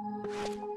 you